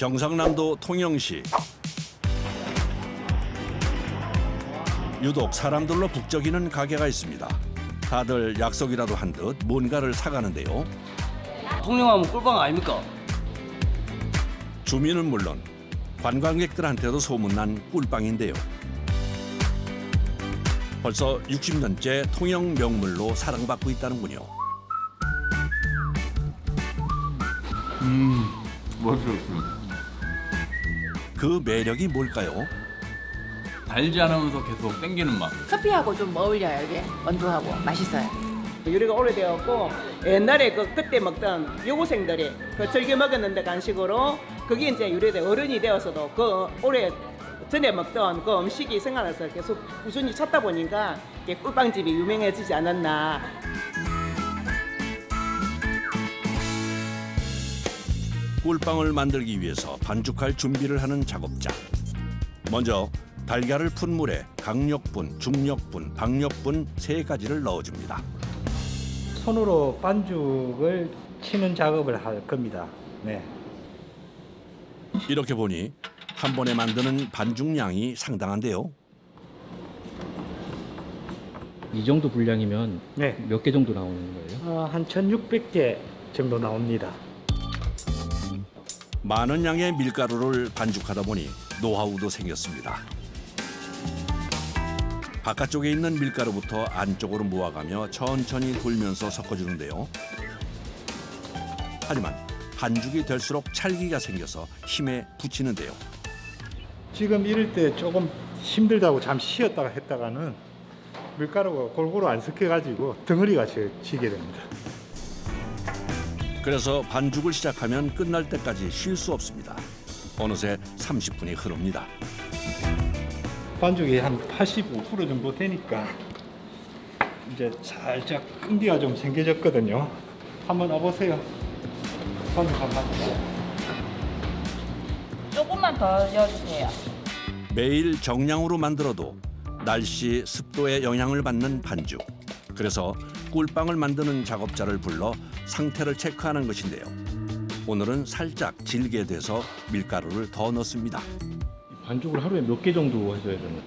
경상남도 통영시 유독 사람들로 북적이는 가게가 있습니다. 다들 약속이라도 한 듯 뭔가를 사가는데요. 통영하면 꿀빵 아닙니까? 주민은 물론 관광객들한테도 소문난 꿀빵인데요. 벌써 60년째 통영 명물로 사랑받고 있다는군요. 맛있었어요. 그 매력이 뭘까요? 달지 않으면서 계속 땡기는 맛. 커피하고 좀 어울려요 이게 원두하고 맛있어요. 요리가 오래되었고 옛날에 그 그때 먹던 여고생들이 그 즐겨 먹었는데 간식으로 그게 이제 유래돼 어른이 되어서도 그 오래 전에 먹던 그 음식이 생각나서 계속 꾸준히 찾다 보니까 이게 꿀빵집이 유명해지지 않았나. 꿀빵을 만들기 위해서 반죽할 준비를 하는 작업자. 먼저 달걀을 푼 물에 강력분, 중력분, 박력분 세 가지를 넣어줍니다. 손으로 반죽을 치는 작업을 할 겁니다. 네. 이렇게 보니 한 번에 만드는 반죽량이 상당한데요. 이 정도 분량이면 네. 몇 개 정도 나오는 거예요? 어, 한 1,600개 정도 나옵니다. 많은 양의 밀가루를 반죽하다 보니 노하우도 생겼습니다. 바깥쪽에 있는 밀가루부터 안쪽으로 모아가며 천천히 돌면서 섞어주는데요. 하지만 반죽이 될수록 찰기가 생겨서 힘에 붙이는데요. 지금 이럴 때 조금 힘들다고 잠시 쉬었다가 했다가는 밀가루가 골고루 안 섞여가지고 덩어리가 지- 지게 됩니다. 그래서 반죽을 시작하면 끝날 때까지 쉴 수 없습니다. 어느새 30분이 흐릅니다. 반죽이 한 85% 정도 되니까 이제 살짝 끈기가 좀 생겨졌거든요. 한번 와보세요. 반죽 한번. 조금만 더 넣어주세요. 매일 정량으로 만들어도 날씨, 습도에 영향을 받는 반죽. 그래서 꿀빵을 만드는 작업자를 불러 상태를 체크하는 것인데요. 오늘은 살짝 질게 돼서 밀가루를 더 넣습니다. 반죽을 하루에 몇 개 정도 해줘야 되나요?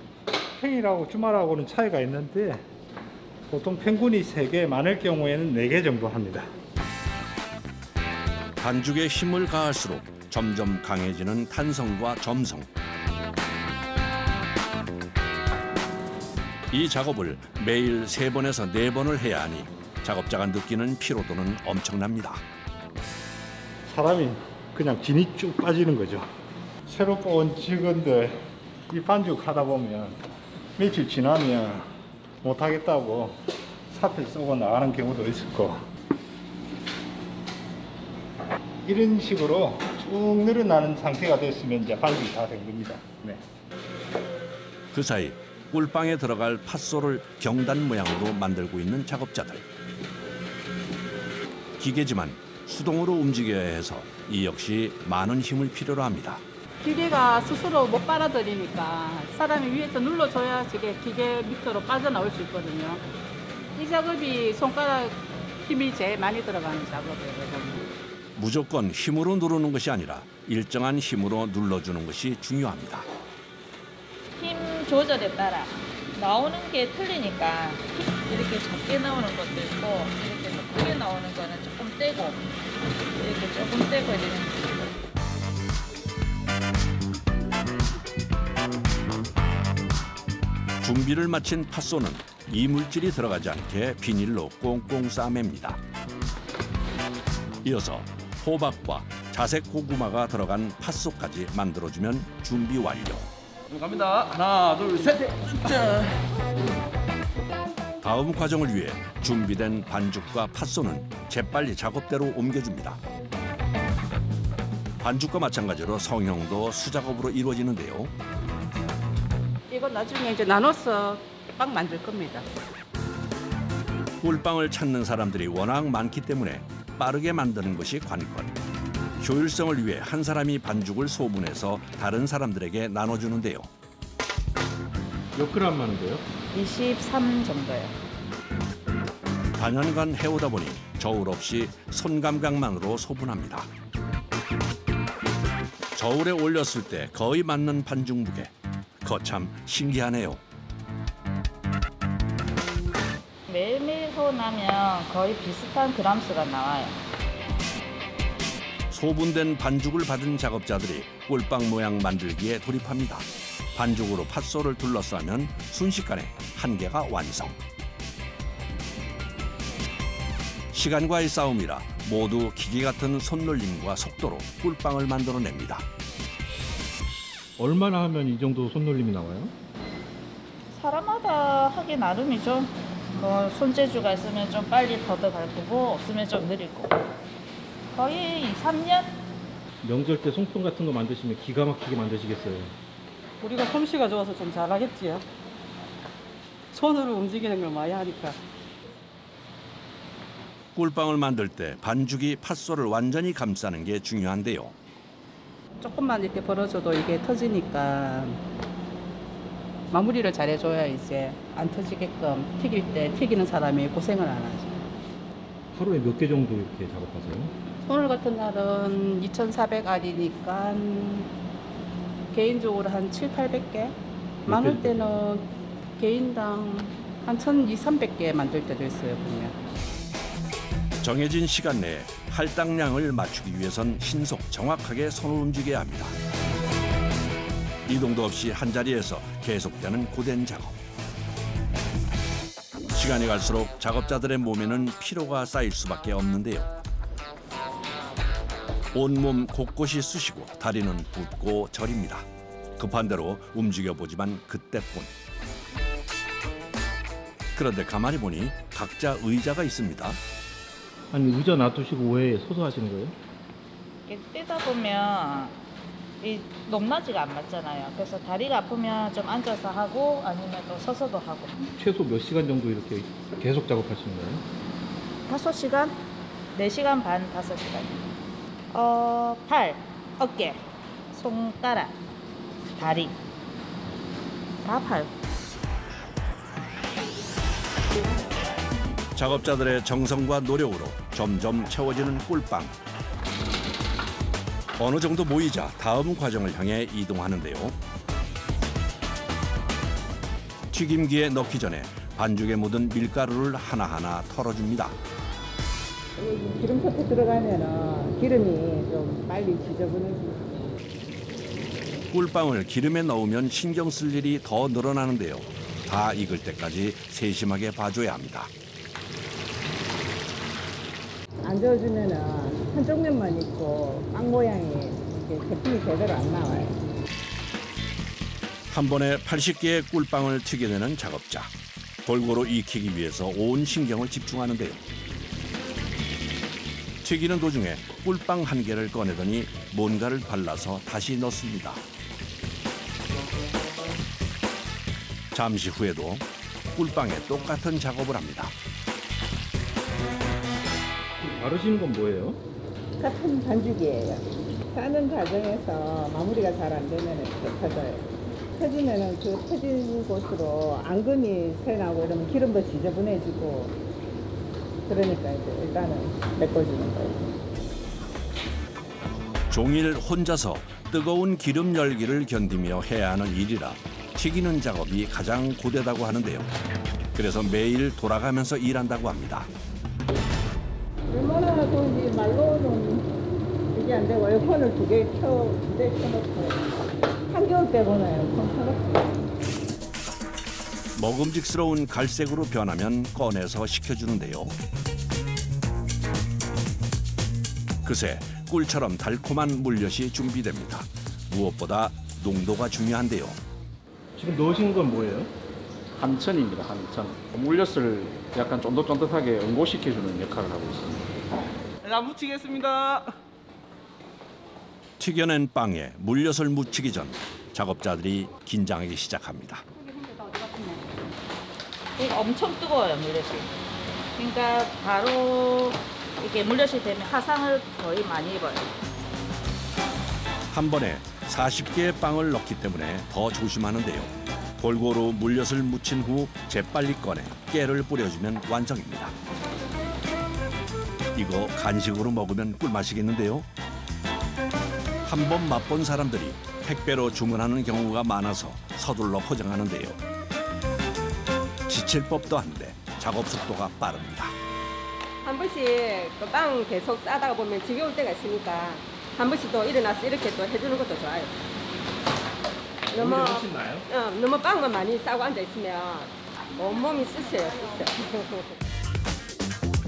평일하고 주말하고는 차이가 있는데 보통 평균이 3개, 많을 경우에는 4개 정도 합니다. 반죽에 힘을 가할수록 점점 강해지는 탄성과 점성. 이 작업을 매일 세번에서네번을 해야 하니 작업자가 느끼는 피로도는 엄청납니다. 사람이 그냥 진이 쭉 빠지는 거죠. 새롭고 온 직원들 이 반죽 하다 보면 며칠 지나면 못하겠다고 사표 쓰고 나가는 경우도 있었고 이런 식으로 쭉 늘어나는 상태가 됐으면 이제 반죽이 다 된 겁니다. 네. 그 사이 꿀빵에 들어갈 팥소를 경단 모양으로 만들고 있는 작업자들. 기계지만 수동으로 움직여야 해서 이 역시 많은 힘을 필요로 합니다. 기계가 스스로 못 빨아들이니까 사람이 위에서 눌러줘야 저게 기계 밑으로 빠져나올 수 있거든요. 이 작업이 손가락 힘이 제일 많이 들어가는 작업이거든요. 무조건 힘으로 누르는 것이 아니라 일정한 힘으로 눌러주는 것이 중요합니다. 힘 조절에 따라 나오는 게 틀리니까 이렇게 작게 나오는 것도 있고 이렇게 더 크게 나오는 거는 조금 떼고 이렇게 조금 떼고 이렇게 준비를 마친 팥소는 이물질이 들어가지 않게 비닐로 꽁꽁 싸맵니다. 이어서 호박과 자색 고구마가 들어간 팥소까지 만들어주면 준비 완료. 갑니다. 하나, 둘, 셋. 짠. 다음 과정을 위해 준비된 반죽과 팥소는 재빨리 작업대로 옮겨줍니다. 반죽과 마찬가지로 성형도 수작업으로 이루어지는데요. 이거 나중에 이제 나눠서 빵 만들 겁니다. 꿀빵을 찾는 사람들이 워낙 많기 때문에 빠르게 만드는 것이 관건. 효율성을 위해 한 사람이 반죽을 소분해서 다른 사람들에게 나눠주는데요. 몇 그램 거예요? 23 정도요. 단연간 해오다 보니 저울 없이 손 감각만으로 소분합니다. 저울에 올렸을 때 거의 맞는 반죽 무게. 거참 신기하네요. 매일매일 소 나면 거의 비슷한 그람수가 나와요. 소분된 반죽을 받은 작업자들이 꿀빵 모양 만들기에 돌입합니다. 반죽으로 팥소를 둘러싸면 순식간에 한 개가 완성. 시간과의 싸움이라 모두 기계 같은 손놀림과 속도로 꿀빵을 만들어냅니다. 얼마나 하면 이 정도 손놀림이 나와요? 사람마다 하기 나름이죠. 뭐 손재주가 있으면 좀 빨리 더더갈 거고 없으면 좀 느릴 거고. 거의 2, 3년? 명절 때 송편 같은 거 만드시면 기가 막히게 만드시겠어요. 우리가 솜씨가 좋아서 좀 잘하겠지요. 손으로 움직이는 걸 많이 하니까. 꿀빵을 만들 때 반죽이 팥소를 완전히 감싸는 게 중요한데요. 조금만 이렇게 벌어져도 이게 터지니까 마무리를 잘해줘야 이제 안 터지게끔 튀길 때 튀기는 사람이 고생을 안 하죠. 하루에 몇 개 정도 이렇게 작업하세요? 오늘 같은 날은 2,400알이니까 개인적으로 한 7, 800개. 많을 때는 개인당 한 1,200, 300개 만들 때도 있어요, 보면. 정해진 시간 내에 할당량을 맞추기 위해선 신속 정확하게 손을 움직여야 합니다. 이동도 없이 한 자리에서 계속되는 고된 작업. 시간이 갈수록 작업자들의 몸에는 피로가 쌓일 수밖에 없는데요. 온몸 곳곳이 쑤시고 다리는 붓고 저립니다. 급한 대로 움직여 보지만 그때뿐. 그런데 가만히 보니 각자 의자가 있습니다. 아니 의자 놔두시고 왜 서서 하시는 거예요? 이렇게 뜨다 보면 이 높낮이가 안 맞잖아요. 그래서 다리가 아프면 좀 앉아서 하고 아니면 또 서서도 하고. 최소 몇 시간 정도 이렇게 계속 작업하시는 거예요? 5시간? 4시간 반, 5시간. 어, 팔, 어깨, 손가락, 다리. 다 팔. 작업자들의 정성과 노력으로 점점 채워지는 꿀빵. 어느 정도 모이자 다음 과정을 향해 이동하는데요. 튀김기에 넣기 전에 반죽에 묻은 밀가루를 하나하나 털어줍니다. 기름 솥에 들어가면은 기름이 좀 빨리 지저분해지고 꿀빵을 기름에 넣으면 신경 쓸 일이 더 늘어나는데요. 다 익을 때까지 세심하게 봐줘야 합니다. 안 저어주면은 한쪽 면만 있고 빵 모양이 이렇게 제품이 제대로 안 나와요. 한 번에 80개의 꿀빵을 튀겨내는 작업자. 골고루 익히기 위해서 온 신경을 집중하는데요. 튀기는 도중에 꿀빵 한 개를 꺼내더니 뭔가를 발라서 다시 넣습니다. 잠시 후에도 꿀빵에 똑같은 작업을 합니다. 바르시는 건 뭐예요? 같은 반죽이에요. 싸는 과정에서 마무리가 잘 안 되면 이렇게 터져요. 터지면은 그 터진 곳으로 앙금이 새나고 이러면 기름도 지저분해지고 그러니까 이제 일단은 메꿔주는 거예요. 종일 혼자서 뜨거운 기름 열기를 견디며 해야 하는 일이라 튀기는 작업이 가장 고되다고 하는데요. 그래서 매일 돌아가면서 일한다고 합니다. 얼마나 더운지 말로는 이게 안 되고 에어컨을 두 개 켜, 두개 켜놓고 한겨울 때보나 에어컨 켜놓고 먹음직스러운 갈색으로 변하면 꺼내서 식혀주는데요. 그새 꿀처럼 달콤한 물엿이 준비됩니다. 무엇보다 농도가 중요한데요. 지금 넣으신 건 뭐예요? 한천입니다. 한천. 물엿을 약간 쫀득쫀득하게 응고시켜주는 역할을 하고 있습니다. 자, 묻히겠습니다. 튀겨낸 빵에 물엿을 묻히기 전 작업자들이 긴장하기 시작합니다. 이거 엄청 뜨거워요, 물엿이. 그러니까 바로 이게 물엿이 되면 화상을 거의 많이 입어요. 한 번에 40개의 빵을 넣기 때문에 더 조심하는데요. 골고루 물엿을 묻힌 후 재빨리 꺼내 깨를 뿌려주면 완성입니다. 이거 간식으로 먹으면 꿀맛이겠는데요. 한 번 맛본 사람들이 택배로 주문하는 경우가 많아서 서둘러 포장하는데요. 지칠 법도 한데 작업 속도가 빠릅니다. 한 번씩 그 빵 계속 싸다가 보면 지겨울 때가 있으니까 한 번씩 또 일어나서 이렇게 또 해주는 것도 좋아요. 너무 어, 너무 빵만 많이 싸고 앉아 있으면 온몸이 쓰세요, 쓰세요.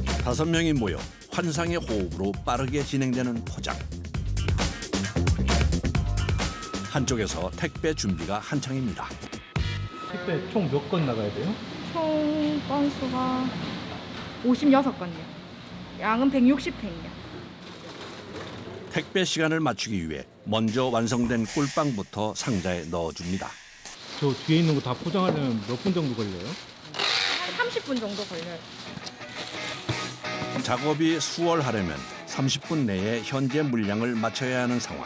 다섯 명이 모여 환상의 호흡으로 빠르게 진행되는 포장. 한쪽에서 택배 준비가 한창입니다. 택배 총 몇 건 나가야 돼요? 총 건수가 56건이요. 양은 160팩이요. 택배 시간을 맞추기 위해 먼저 완성된 꿀빵부터 상자에 넣어줍니다. 저 뒤에 있는 거 다 포장하려면 몇 분 정도 걸려요? 한 30분 정도 걸려요. 작업이 수월하려면 30분 내에 현재 물량을 맞춰야 하는 상황.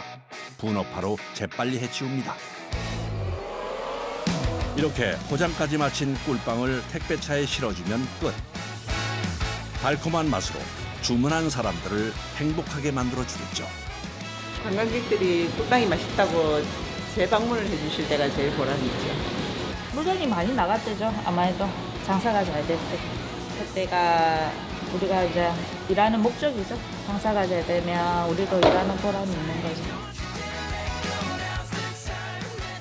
분업화로 재빨리 해치웁니다. 이렇게 포장까지 마친 꿀빵을 택배차에 실어주면 끝. 달콤한 맛으로 주문한 사람들을 행복하게 만들어 주겠죠. 관광객들이 꿀빵이 맛있다고 재방문을 해주실 때가 제일 보람있죠. 물건이 많이 나갔대죠. 아무래도 장사가 잘될 때. 그때가 우리가 이제 일하는 목적이죠. 장사가 잘 되면 우리도 일하는 보람이 있는 거죠.